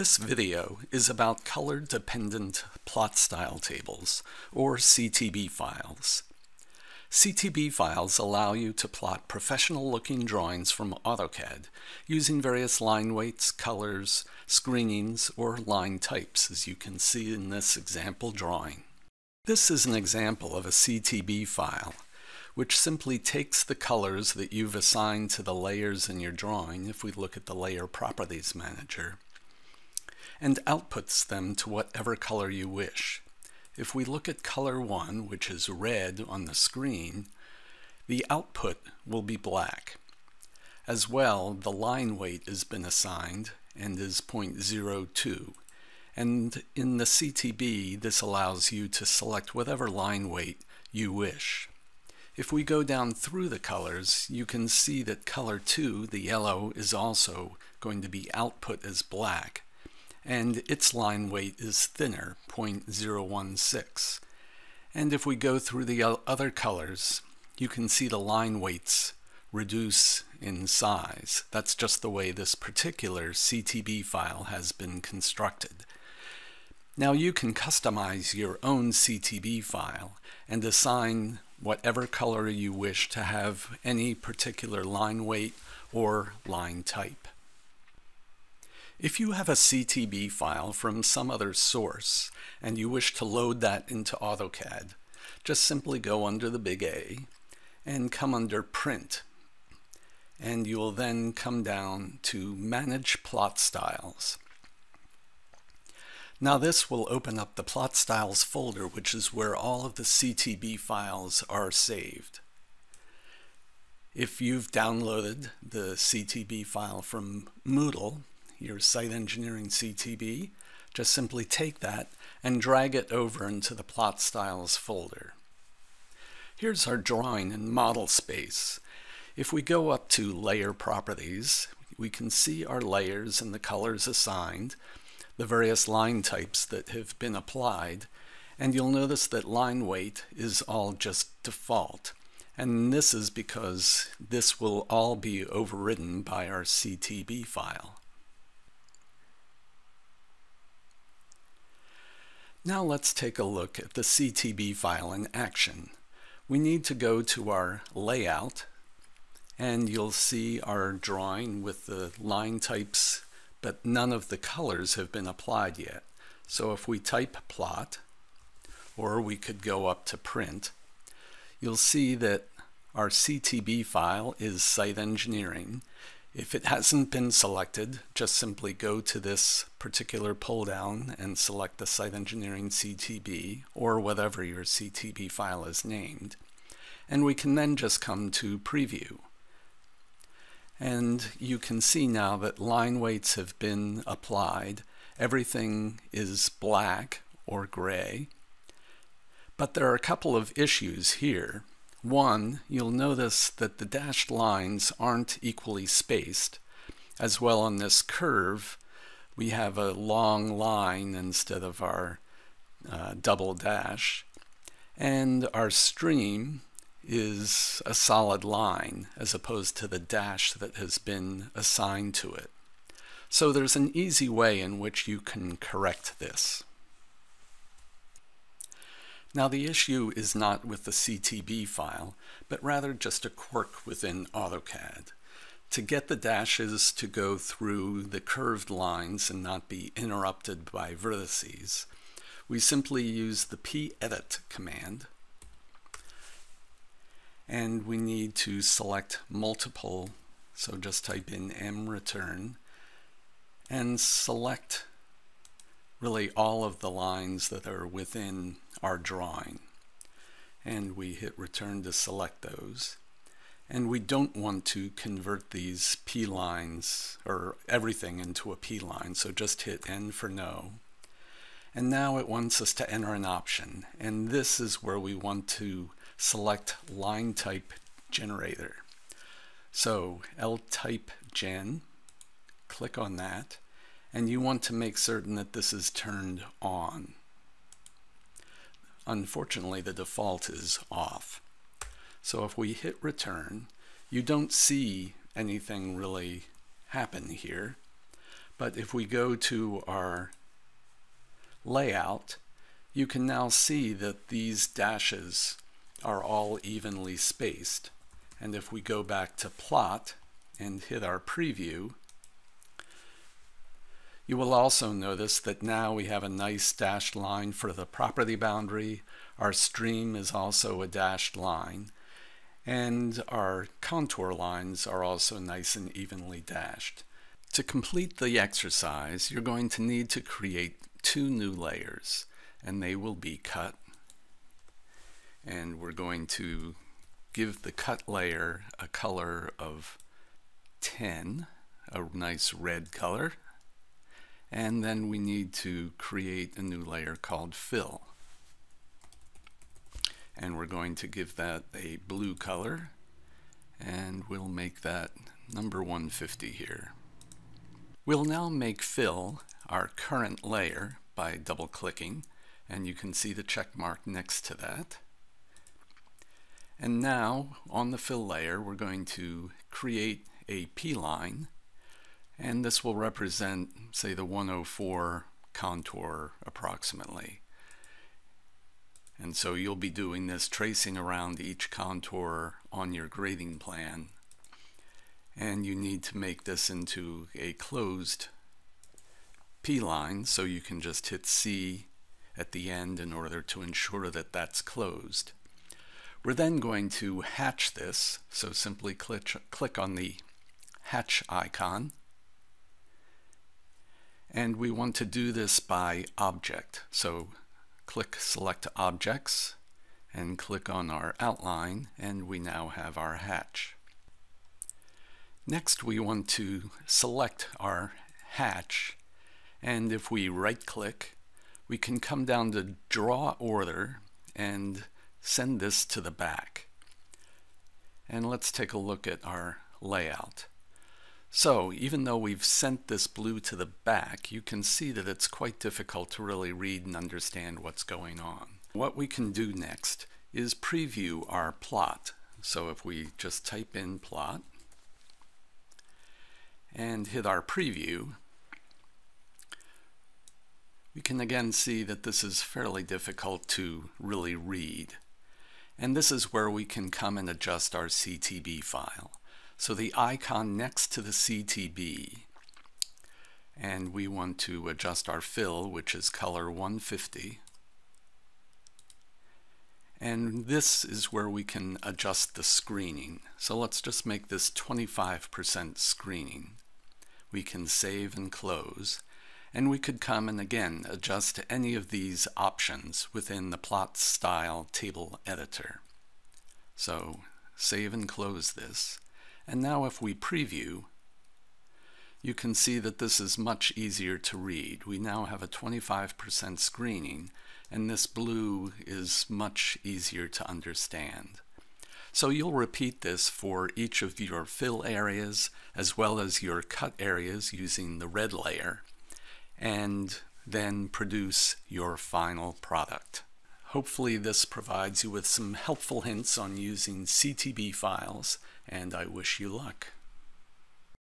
This video is about color-dependent plot style tables, or CTB files. CTB files allow you to plot professional-looking drawings from AutoCAD using various line weights, colors, screenings, or line types, as you can see in this example drawing. This is an example of a CTB file, which simply takes the colors that you've assigned to the layers in your drawing, if we look at the Layer Properties Manager, and outputs them to whatever color you wish. If we look at color 1, which is red on the screen, the output will be black. As well, the line weight has been assigned and is 0.02. And in the CTB, this allows you to select whatever line weight you wish. If we go down through the colors, you can see that color 2, the yellow, is also going to be output as black, and its line weight is thinner, 0.016. And if we go through the other colors, you can see the line weights reduce in size. That's just the way this particular CTB file has been constructed. Now you can customize your own CTB file and assign whatever color you wish to have any particular line weight or line type. If you have a CTB file from some other source and you wish to load that into AutoCAD, just simply go under the big A and come under Print. And you will then come down to Manage Plot Styles. Now this will open up the Plot Styles folder, which is where all of the CTB files are saved. If you've downloaded the CTB file from Moodle, your site engineering CTB, just simply take that and drag it over into the plot styles folder. Here's our drawing in model space. If we go up to layer properties, we can see our layers and the colors assigned, the various line types that have been applied, and you'll notice that line weight is all just default. And this is because this will all be overridden by our CTB file. Now let's take a look at the CTB file in action. We need to go to our layout and you'll see our drawing with the line types but none of the colors have been applied yet. So if we type plot or we could go up to print you'll see that our CTB file is site engineering if it hasn't been selected, just simply go to this particular pull down and select the Site Engineering CTB or whatever your CTB file is named. And we can then just come to Preview. And you can see now that line weights have been applied. Everything is black or gray. But there are a couple of issues here. One, you'll notice that the dashed lines aren't equally spaced. As well on this curve, we have a long line instead of our uh, double dash. And our stream is a solid line as opposed to the dash that has been assigned to it. So there's an easy way in which you can correct this. Now the issue is not with the CTB file, but rather just a quirk within AutoCAD. To get the dashes to go through the curved lines and not be interrupted by vertices, we simply use the pedit command and we need to select multiple so just type in mreturn and select really all of the lines that are within our drawing. And we hit return to select those. And we don't want to convert these P lines or everything into a P line, so just hit N for no. And now it wants us to enter an option, and this is where we want to select line type generator. So L type gen, click on that, and you want to make certain that this is turned on. Unfortunately, the default is off. So if we hit return, you don't see anything really happen here. But if we go to our layout, you can now see that these dashes are all evenly spaced. And if we go back to plot and hit our preview, you will also notice that now we have a nice dashed line for the property boundary. Our stream is also a dashed line. And our contour lines are also nice and evenly dashed. To complete the exercise, you're going to need to create two new layers, and they will be cut. And we're going to give the cut layer a color of 10, a nice red color. And then we need to create a new layer called fill. And we're going to give that a blue color. And we'll make that number 150 here. We'll now make fill our current layer by double clicking and you can see the check mark next to that. And now on the fill layer we're going to create a P-line and this will represent say the 104 contour approximately. And so you'll be doing this tracing around each contour on your grading plan and you need to make this into a closed P-line so you can just hit C at the end in order to ensure that that's closed. We're then going to hatch this, so simply click, click on the hatch icon. And we want to do this by object. So click select objects and click on our outline and we now have our hatch. Next we want to select our hatch and if we right click we can come down to draw order and send this to the back. And let's take a look at our layout. So even though we've sent this blue to the back, you can see that it's quite difficult to really read and understand what's going on. What we can do next is preview our plot. So if we just type in plot, and hit our preview, we can again see that this is fairly difficult to really read. And this is where we can come and adjust our CTB file. So the icon next to the CTB, and we want to adjust our fill, which is color 150. And this is where we can adjust the screening. So let's just make this 25% screening we can save and close, and we could come and again adjust any of these options within the plot style table editor. So save and close this. And now if we preview, you can see that this is much easier to read. We now have a 25% screening, and this blue is much easier to understand. So you'll repeat this for each of your fill areas as well as your cut areas using the red layer and then produce your final product. Hopefully this provides you with some helpful hints on using CTB files and I wish you luck.